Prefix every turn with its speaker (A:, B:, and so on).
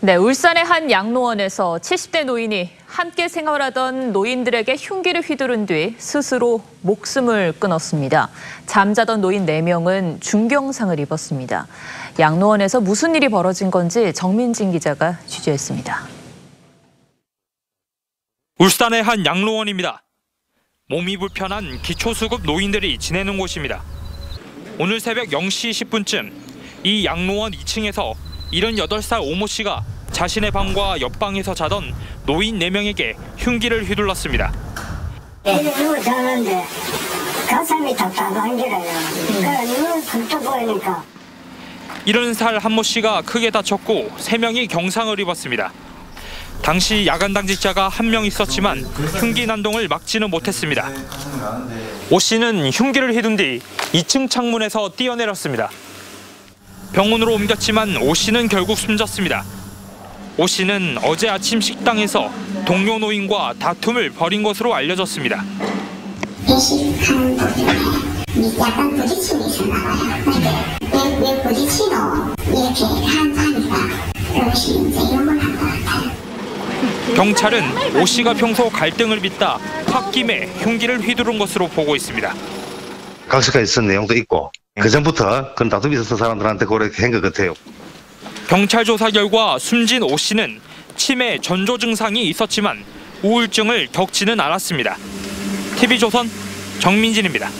A: 네, 울산의 한 양로원에서 70대 노인이 함께 생활하던 노인들에게 흉기를 휘두른 뒤 스스로 목숨을 끊었습니다. 잠자던 노인 4명은 중경상을 입었습니다. 양로원에서 무슨 일이 벌어진 건지 정민진 기자가 취재했습니다.
B: 울산의 한 양로원입니다. 몸이 불편한 기초수급 노인들이 지내는 곳입니다. 오늘 새벽 0시 10분쯤 이 양로원 2층에서 78살 오모 씨가 자신의 방과 옆방에서 자던 노인 4명에게 흉기를 휘둘렀습니다.
C: 누워 자는데 가슴이 답답한 보이니까
B: 70살 한모 씨가 크게 다쳤고 3명이 경상을 입었습니다. 당시 야간 당직자가 한 명 있었지만 흉기 난동을 막지는 못했습니다. 오 씨는 흉기를 휘둔 뒤 2층 창문에서 뛰어내렸습니다. 병원으로 옮겼지만 오 씨는 결국 숨졌습니다. 오 씨는 어제 아침 식당에서 동료 노인과 다툼을 벌인 것으로 알려졌습니다. 경찰은 오 씨가 평소 갈등을 빚다 홧김에 흉기를 휘두른 것으로 보고 있습니다.
D: 각시까지 쓴 내용도 있고 그 전부터 그런 다툼이 있었던 사람들한테 그렇게 한 것 같아요.
B: 경찰 조사 결과 숨진 오 씨는 치매 전조 증상이 있었지만 우울증을 겪지는 않았습니다. TV조선 정민진입니다.